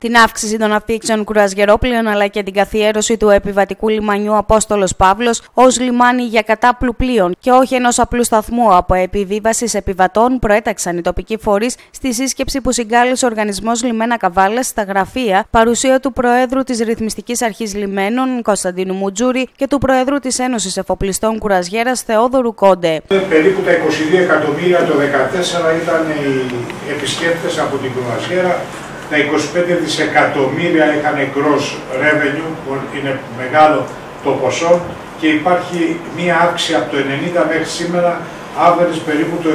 Την αύξηση των αφήξεων κουρασγερόπλαιων αλλά και την καθιέρωση του επιβατικού λιμανιού Απόστολος Παύλος ως λιμάνι για κατάπλου πλοίων και όχι ενός απλού σταθμού από επιβίβαση επιβατών προέταξαν οι τοπικοί φορείς στη σύσκεψη που συγκάλεσε ο Οργανισμός Λιμένα Καβάλας στα γραφεία, παρουσία του Προέδρου της Ρυθμιστικής Αρχής Λιμένων Κωνσταντίνου Μουτζούρη και του Προέδρου της Ένωσης Εφοπλιστών Κουρασγέρας Θεόδωρου Κόντε. Περίπου τα 22 εκατομμύρια το 2014 ήταν οι επισκέπτες από την Κουρασγέρα τα 25 δισεκατομμύρια είχαν gross revenue, που είναι μεγάλο το ποσό και υπάρχει μία αύξηση από το 90 μέχρι σήμερα, average περίπου το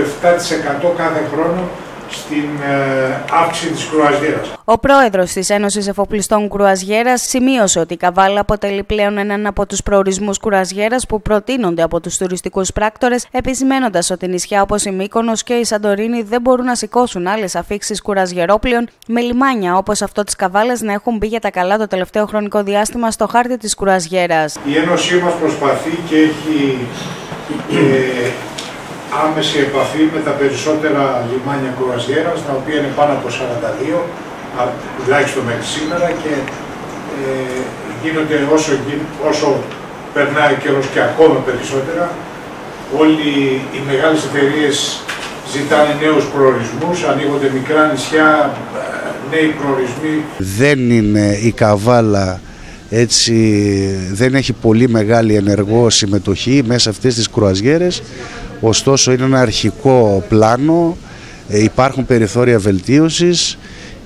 7% κάθε χρόνο στην ε, αύξηση της κρουαζιέρας. Ο πρόεδρος της Ένωσης Εφοπλιστών Κρουαζιέρας σημείωσε ότι η Καβάλα αποτελεί πλέον έναν από τους προορισμούς κρουαζιέρας που προτείνονται από τους τουριστικούς πράκτορες, επισημένοντας ότι νησιά όπως η Μύκονος και η Σαντορίνη δεν μπορούν να σηκώσουν άλλες αφήξεις κουραζιερόπλαιων με λιμάνια όπως αυτό της Καβάλας να έχουν μπει για τα καλά το τελευταίο χρονικό διάστημα στο χάρτη της κουραζιέρας. Η Ένωσή μας προσπαθεί και έχει ε, άμεση επαφή με τα περισσότερα λιμάνια κρουαζιέρας, τα οποία είναι πάνω από 42, τουλάχιστον μέχρι σήμερα και ε, γίνονται όσο, όσο περνάει ο καιρός και ακόμα περισσότερα. Όλοι οι μεγάλες εταιρείες ζητάνε νέους προορισμούς, ανοίγονται μικρά νησιά, ε, νέοι προορισμοί. Δεν είναι η καβάλα έτσι δεν έχει πολύ μεγάλη ενεργό συμμετοχή μέσα αυτές τις κρουαζιέρες ωστόσο είναι ένα αρχικό πλάνο, ε, υπάρχουν περιθώρια βελτίωσης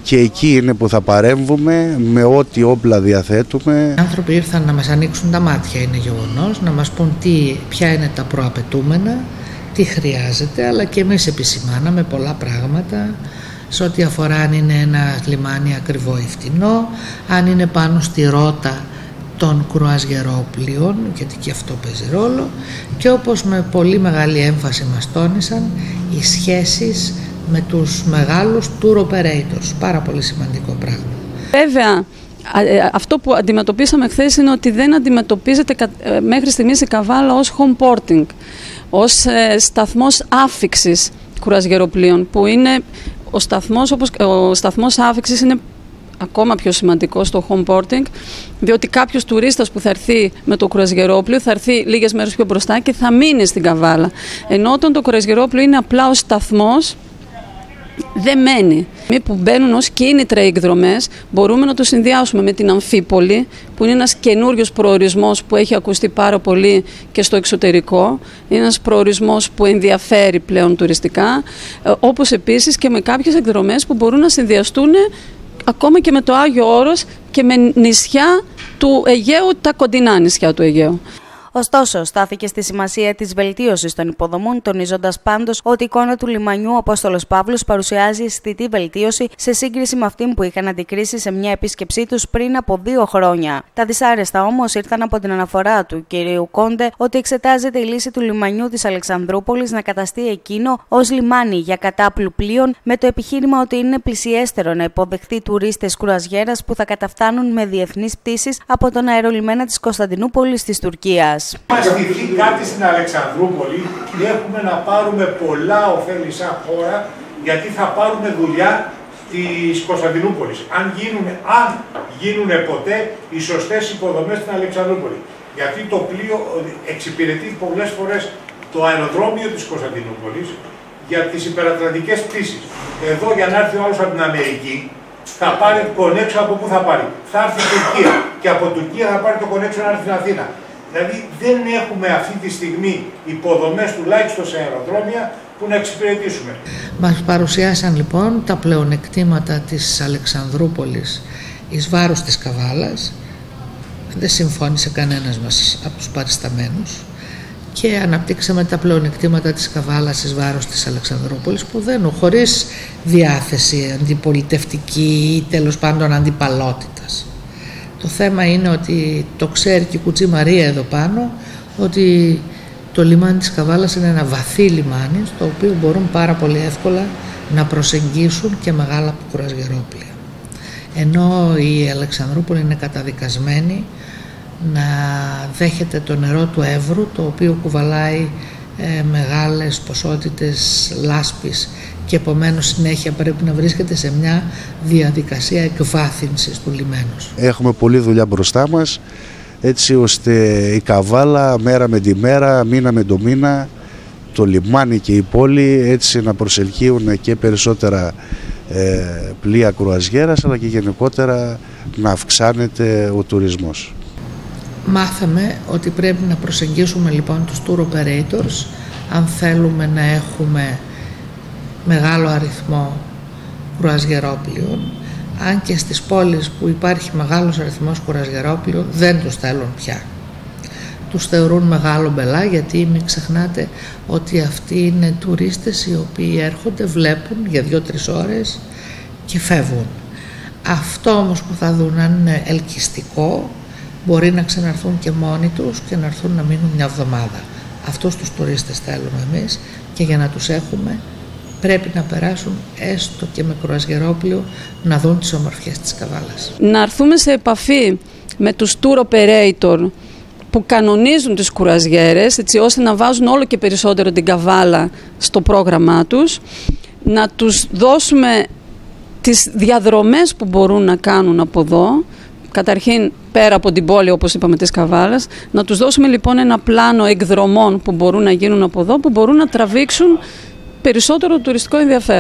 και εκεί είναι που θα παρέμβουμε με ό,τι όπλα διαθέτουμε. Οι άνθρωποι ήρθαν να μας ανοίξουν τα μάτια είναι γεγονός, να μας πούν τι, ποια είναι τα προαπαιτούμενα, τι χρειάζεται, αλλά και εμείς επισημάναμε πολλά πράγματα σε ό,τι αφορά αν είναι ένα λιμάνι ακριβό ή φτηνό, αν είναι πάνω στη ρότα των κρουαζιερόπλοιων, γιατί και αυτό παίζει ρόλο, και όπως με πολύ μεγάλη έμφαση μας τόνισαν, οι σχέσεις με τους μεγάλους tour operators. Πάρα πολύ σημαντικό πράγμα. Βέβαια, ε, αυτό που αντιμετωπίσαμε χθες είναι ότι δεν αντιμετωπίζεται ε, μέχρι στιγμής η Καβάλα ως home porting, ως ε, σταθμός άφηξης κουραζιεροπλοίων, που είναι ο σταθμός, όπως, ο σταθμός άφηξης είναι ακόμα πιο σημαντικό στο home porting, διότι κάποιος τουρίστας που θα έρθει με το κουρασγερόπλιο θα έρθει λίγες μέρες πιο μπροστά και θα μείνει στην καβάλα. Ενώ όταν το κουρασγερόπλιο είναι απλά ο σταθμός, δεν μένει. Μη που μπαίνουν ως κίνητρα οι εκδρομές μπορούμε να το συνδυάσουμε με την Αμφίπολη που είναι ένας καινούριος προορισμός που έχει ακουστεί πάρα πολύ και στο εξωτερικό. Είναι ένας προορισμός που ενδιαφέρει πλέον τουριστικά ε, όπως επίσης και με κάποιες εκδρομές που μπορούν να συνδυαστούν ακόμα και με το Άγιο Όρος και με νησιά του Αιγαίου, τα κοντινά νησιά του Αιγαίου. Ωστόσο, στάθηκε στη σημασία της βελτίωσης των υποδομών, τονίζοντας πάντως ότι η εικόνα του λιμανιού Απόστολος Παύλος παρουσιάζει αισθητή βελτίωση σε σύγκριση με αυτή που είχαν αντικρίσει σε μια επίσκεψή τους πριν από δύο χρόνια. Τα δυσάρεστα όμως ήρθαν από την αναφορά του κ. Κόντε ότι εξετάζεται η λύση του λιμανιού της Αλεξανδρούπολης να καταστεί εκείνο ως λιμάνι για κατάπλου πλοίων με το επιχείρημα ότι είναι πλησιέστερο να υποδεχθεί τουρίστες κουραζιέρας που θα καταφτάνουν με διεθνείς πτήσεις από τον αερολιμένα της Κωνσταντινούπολης της Τουρκίας. Μα στηθεί κάτι στην Αλεξανδρούπολη και έχουμε να πάρουμε πολλά ωφέλη σαν χώρα γιατί θα πάρουμε δουλειά της Κωνσταντινούπολης. Αν γίνουν, αν γίνουν ποτέ οι σωστές υποδομές στην Αλεξανδρούπολη. Γιατί το πλοίο εξυπηρετεί πολλές φορές το αεροδρόμιο της Κωνσταντινούπολης για τις υπερατλαντικές πτήσεις. Εδώ για να έρθει ο άλλος από την Αμερική θα πάρει connection από πού θα πάρει. Θα έρθει η Τουρκία και από Τουρκία θα πάρει το connection να έρθει στην Αθήνα. Δηλαδή δεν έχουμε αυτή τη στιγμή υποδομές τουλάχιστον σε αεροδρόμια που να εξυπηρετήσουμε. Μας παρουσιάσαν λοιπόν τα πλεονεκτήματα της Αλεξανδρούπολης εις βάρος της Καβάλας. Δεν συμφώνησε κανένας μας από τους παρισταμένους και αναπτύξαμε τα πλεονεκτήματα της Καβάλας εις βάρος της Αλεξανδρούπολης που δεν χωρίς διάθεση αντιπολιτευτική ή τέλος πάντων αντιπαλότητας. Το θέμα είναι ότι το ξέρει και η Κουτσή Μαρία εδώ πάνω ότι το λιμάνι της Καβάλας είναι ένα βαθύ λιμάνι στο οποίο μπορούν πάρα πολύ εύκολα να προσεγγίσουν και μεγάλα κουρασγερόπλια. Ενώ η Αλεξανδρούπολη είναι καταδικασμένη να δέχεται το νερό του Εύρου το οποίο κουβαλάει ε, μεγάλες ποσότητες λάσπης και επομένως συνέχεια πρέπει να βρίσκεται σε μια διαδικασία εκβάθυνσης του λιμένους. Έχουμε πολλή δουλειά μπροστά μας έτσι ώστε η Καβάλα μέρα με τη μέρα, μήνα με το μήνα το λιμάνι και η πόλη έτσι να προσελκύουν και περισσότερα ε, πλοία κρουαζιέρας αλλά και γενικότερα να αυξάνεται ο τουρισμός. Μάθαμε ότι πρέπει να προσεγγίσουμε λοιπόν τους tour operators αν θέλουμε να έχουμε μεγάλο αριθμό κουρασγερόπλοιων αν και στις πόλεις που υπάρχει μεγάλος αριθμός κουρασγερόπλοιων δεν τους θέλουν πια. Τους θεωρούν μεγάλο μπελά γιατί μην ξεχνάτε ότι αυτοί είναι τουρίστες οι οποίοι έρχονται, βλέπουν για δύο-τρεις ώρες και φεύγουν. Αυτό όμως που θα δουν αν είναι ελκυστικό μπορεί να ξαναρθούν και μόνοι τους και να έρθουν να μείνουν μια εβδομάδα. Αυτούς τους τουρίστες θέλουμε εμείς και για να τους έχουμε πρέπει να περάσουν έστω και με κρουαζιερόπλιο να δουν τις ομορφιές της Καβάλας. Να έρθουμε σε επαφή με τους tour operator που κανονίζουν τις κουραζιέρες έτσι ώστε να βάζουν όλο και περισσότερο την Καβάλα στο πρόγραμμά τους να τους δώσουμε τις διαδρομές που μπορούν να κάνουν από εδώ καταρχήν πέρα από την πόλη όπως είπαμε της Καβάλας να τους δώσουμε λοιπόν ένα πλάνο εκδρομών που μπορούν να γίνουν από εδώ που μπορούν να τραβήξουν περισσότερο τουριστικό ενδιαφέρον.